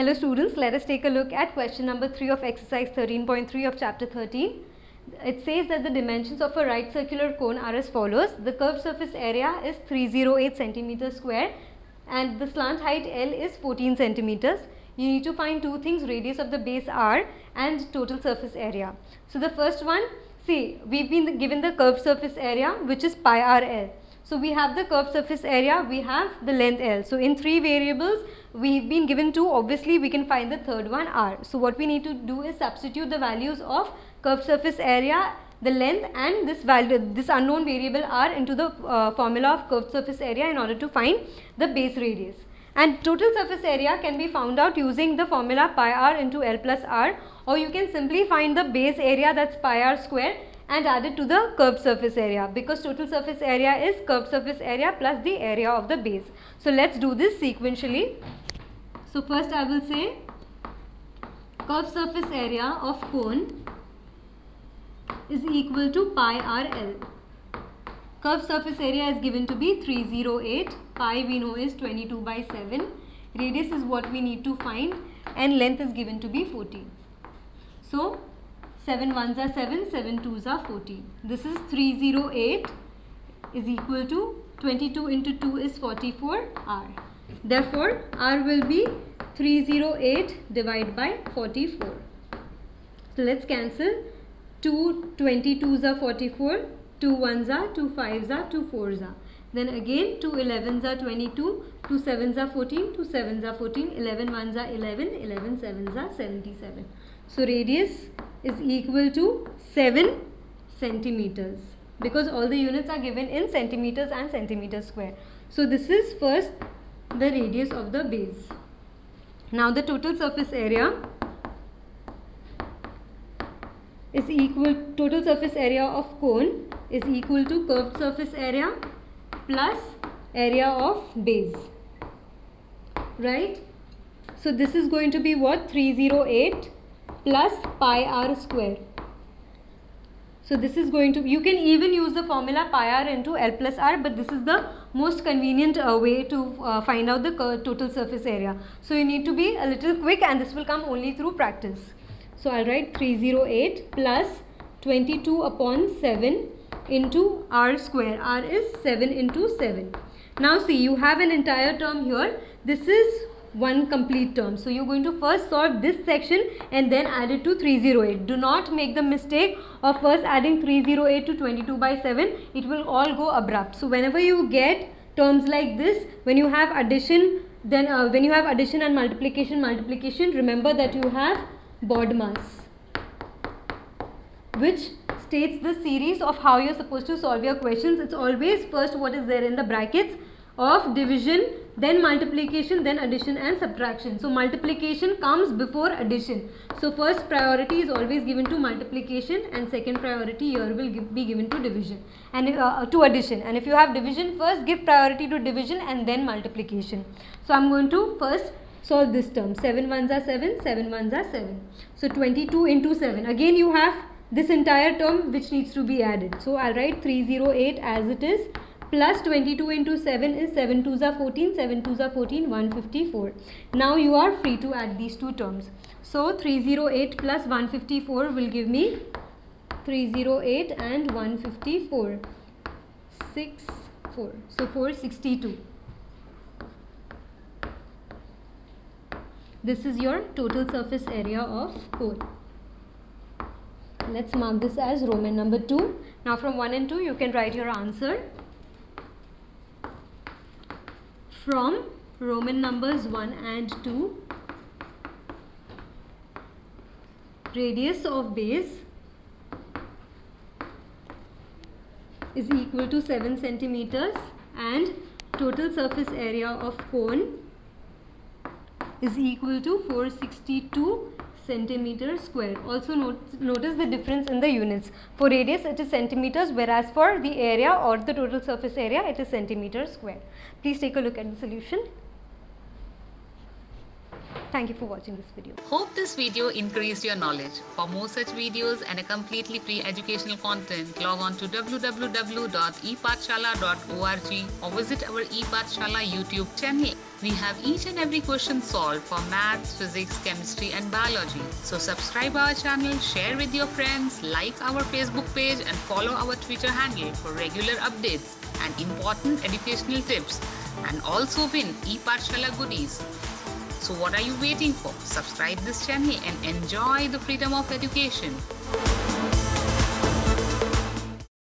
Hello students, let us take a look at question number 3 of exercise 13.3 of chapter 13. It says that the dimensions of a right circular cone are as follows. The curved surface area is 308 centimeters square and the slant height L is 14 centimeters. You need to find two things, radius of the base R and total surface area. So the first one, see we've been given the curved surface area which is pi r L. So we have the curved surface area, we have the length L. So in three variables, we've been given two, obviously we can find the third one R. So what we need to do is substitute the values of curved surface area, the length and this value, this unknown variable R into the uh, formula of curved surface area in order to find the base radius. And total surface area can be found out using the formula pi r into L plus R or you can simply find the base area that's pi r square and add it to the curved surface area because total surface area is curved surface area plus the area of the base. So let's do this sequentially. So first I will say curved surface area of cone is equal to pi r L. Curved surface area is given to be 308, pi we know is 22 by 7, radius is what we need to find and length is given to be 14. So 7 ones are 7, 7 twos are 14. This is 308 is equal to 22 into 2 is 44 R. Therefore, R will be 308 divided by 44. So let's cancel. 2 22s are 44, 2 1s are, 2 5s are, 2 4s are. Then again 2 11s are 22, 2 7s are 14, 2 7s are 14, 11 1s are 11, 11 7s are 77. So radius is equal to 7 centimeters because all the units are given in centimeters and centimeters square. So this is first the radius of the base. Now the total surface area is equal total surface area of cone is equal to curved surface area plus area of base right so this is going to be what 308 plus pi r square. So this is going to, you can even use the formula pi r into L plus r but this is the most convenient uh, way to uh, find out the total surface area. So you need to be a little quick and this will come only through practice. So I'll write 308 plus 22 upon 7 into r square. r is 7 into 7. Now see you have an entire term here. This is one complete term. So you're going to first solve this section and then add it to 308. Do not make the mistake of first adding 308 to 22 by 7. It will all go abrupt. So whenever you get terms like this, when you have addition, then uh, when you have addition and multiplication, multiplication, remember that you have BODMAS which states the series of how you're supposed to solve your questions. It's always first what is there in the brackets of division then multiplication then addition and subtraction. So multiplication comes before addition. So first priority is always given to multiplication and second priority here will give, be given to division and uh, uh, to addition. And if you have division first give priority to division and then multiplication. So i'm going to first solve this term. 7 ones are 7 7 ones are 7 so 22 into 7 again you have this entire term which needs to be added. So i'll write 308 as it is plus 22 into 7 is 7 2s are 14, 7 2s are 14, 154. Now you are free to add these two terms. So 308 plus 154 will give me 308 and 154. 6, 4. So 462. This is your total surface area of cone. Let's mark this as Roman number 2. Now from 1 and 2 you can write your answer. From Roman numbers 1 and 2 radius of base is equal to 7 centimeters and total surface area of cone is equal to 462 centimeter square. Also note, notice the difference in the units. For radius it is centimeters whereas for the area or the total surface area it is centimeter square. Please take a look at the solution. Thank you for watching this video. Hope this video increased your knowledge. For more such videos and a completely free educational content, log on to www.epathshala.org or visit our ePaathshaala YouTube channel. We have each and every question solved for maths, physics, chemistry and biology. So subscribe our channel, share with your friends, like our Facebook page and follow our Twitter handle for regular updates and important educational tips and also win ePaathshaala goodies. So what are you waiting for? Subscribe this channel and enjoy the freedom of education.